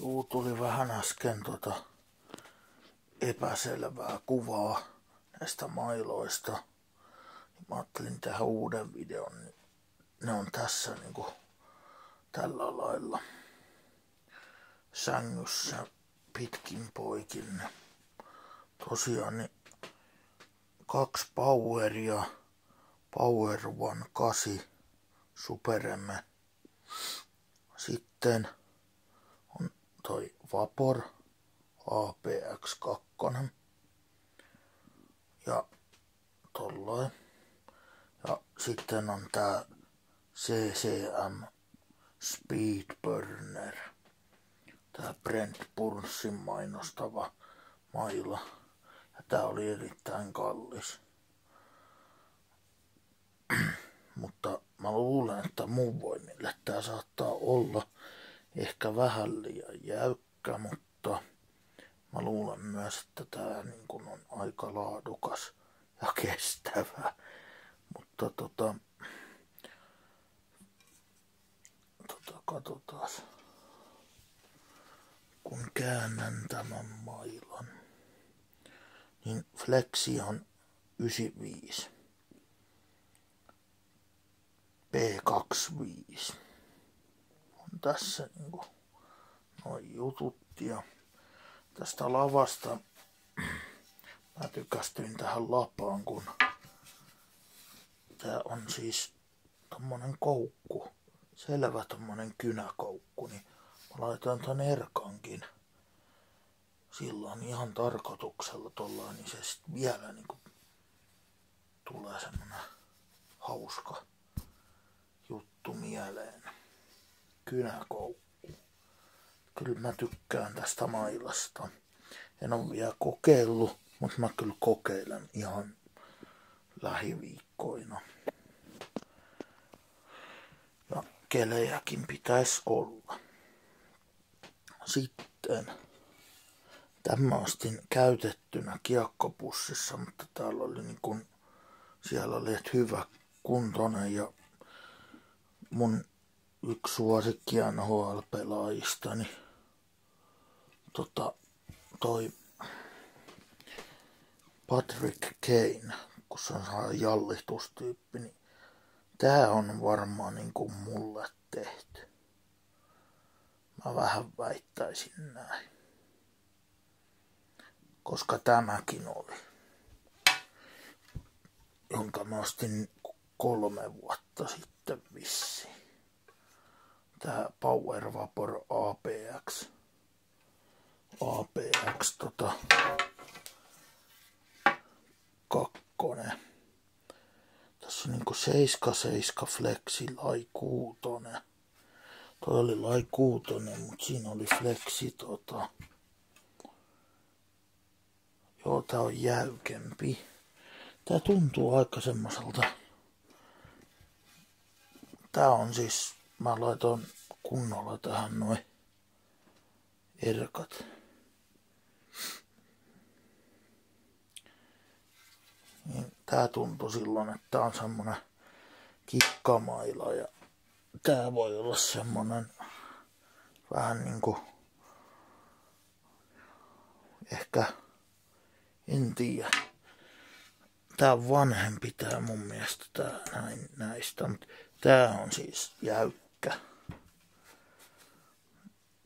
Juu, tuli vähän äsken tota epäselvää kuvaa näistä mailoista. Mä ajattelin tehdä uuden videon, niin ne on tässä niinku tällä lailla sängyssä pitkin poikin. Tosiaan niin kaksi Poweria, Power One 8 Superemme. Sitten toi Vapor APX2 ja tollain. Ja sitten on tää CCM Speedburner. Tää Brent Purssin mainostava maila. Ja tää oli erittäin kallis. Mutta mä luulen, että mun voimille tää saattaa olla ehkä vähän liian jäykkä, mutta mä luulen myös, että tää niin kun on aika laadukas ja kestävä. Mutta tota, tota katsotaan, kun käännän tämän mailan, niin Flexi on 95. P25 on tässä niinku noin jutut ja tästä lavasta mä tykästyin tähän lapaan, kun tää on siis tommonen koukku, selvä tommonen kynäkoukku, niin mä laitoin ton erkankin silloin ihan tarkoituksella tollaan, niin se sit vielä niinku tulee semmonen hauska juttu mieleen. Kynäkoukku. Kyllä mä tykkään tästä mailasta. En ole vielä kokeillut, mutta mä kyllä kokeilen ihan lähiviikkoina. Ja kelejäkin pitäisi olla. Sitten tämä ostin käytettynä kiekkopussissa, mutta täällä oli niin kun, siellä oli hyvä kuntoinen ja mun yksi suosikki NHL-pelaajista, niin tota, toi Patrick Kane, kun se on jallistustyyppi, niin tää on varmaan niin kuin mulle tehty. Mä vähän väittäisin näin. Koska tämäkin oli, jonka mä ostin kolme vuotta sitten vissiin. Tää Power Vapor. APX tota kakkonen. Tässä on niinku 77 Flexi Lai kuutonen. Toi oli Lai kuutonen, mutta siinä oli Flexi tota. Joo, tää on jäykempi. Tää tuntuu aika semmoiselta Tää on siis, mä laitoin kunnolla tähän noin erkat. Niin tää tuntui silloin, että tää on semmonen kikkamaila ja tää voi olla semmonen vähän niinku ehkä en tiedä. Tää on vanhempi tää mun mielestä tää näin, näistä, mutta Tää on siis jäykkä.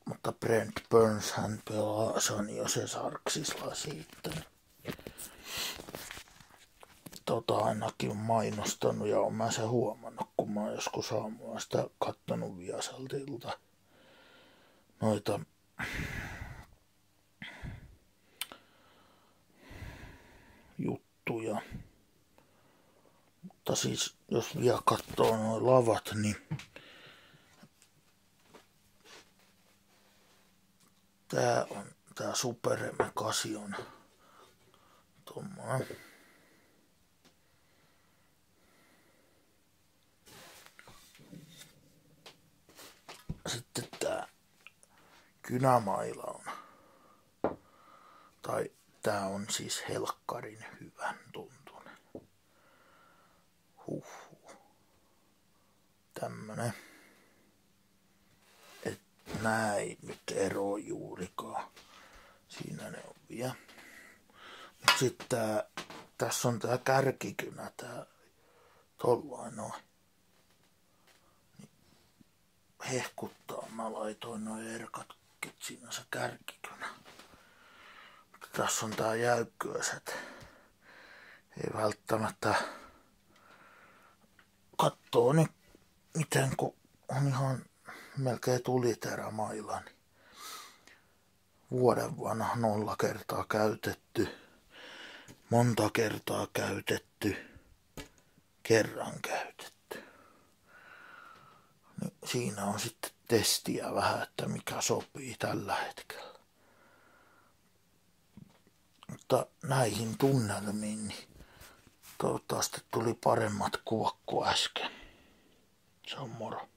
Mutta Brent Burns hän pelaa San Jose Sarksisla siitä. Tota ainakin on mainostanut ja on mä se huomannut, kun mä oon joskus aamulla sitä kattonut Viasaltilta. Noita juttuja. Mutta siis, jos vielä katsoo nuo lavat, niin tää on, tää Super M8 on tommonen. Sitten tää kynämaila on. Tai tää on siis helkkarin hyvän tuntu. Huh. Tämmönen. Et näin nyt ero juurikaan. Siinä ne on vielä. Mut sitten tässä on tää kärkikynä, tää tollain noin. Hehkuttaa, mä laitoin noin erkat, siinä se kärkikynä. Mutta tässä on tää jäykkyys, ei välttämättä kattoo nyt miten kun on ihan melkein tuliterämailla, niin vuoden vanha nolla kertaa käytetty, monta kertaa käytetty, kerran käytetty. Niin siinä on sitten testiä vähän, että mikä sopii tällä hetkellä. Mutta näihin tunnelmiin, niin toivottavasti tuli paremmat kuvat kuin äsken. Se on moro.